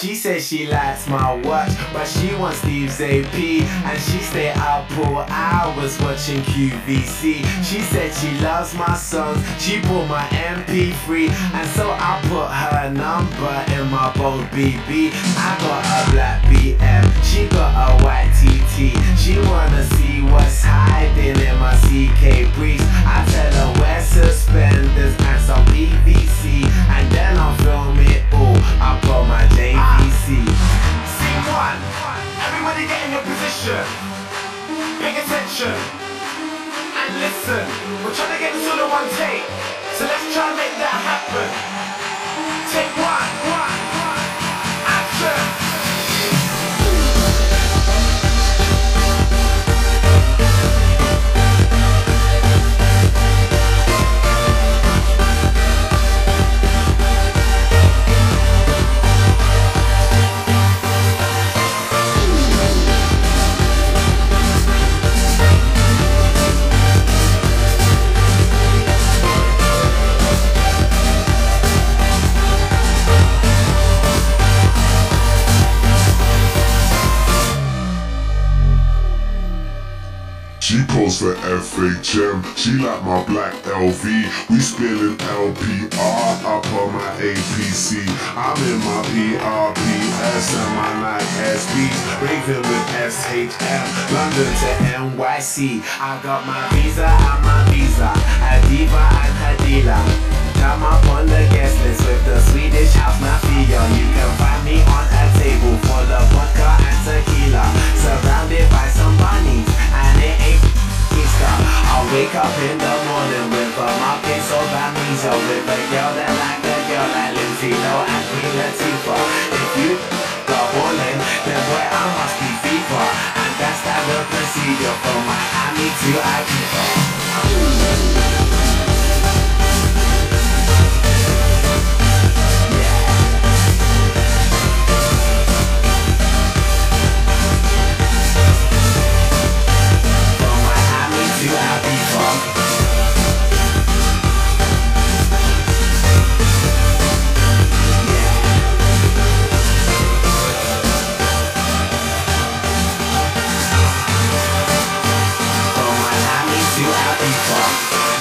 She says she likes my watch, but she wants Steve's AP. And she stay up for hours watching QVC. She said she loves my songs, she bought my MP3. And so I put her number in my bold BB. I got a black BM, she got a white TT. Attention. And listen. We're trying to get this all in one take. So let's try and make that She calls for FHM, she like my black LV. We spilling LPR up on my APC. I'm in my PRPS and my Nike SB. Raving with SHM, London to NYC. I got my visa and my visa, a diva and dealer. Come up on the up in the morning with a market of amnesia, with a girl that like a girl like Lindsay Lohan and Queen Latifah. If you got ballin', then boy I must be FIFA, and that's that the procedure from Miami to Ibiza. Party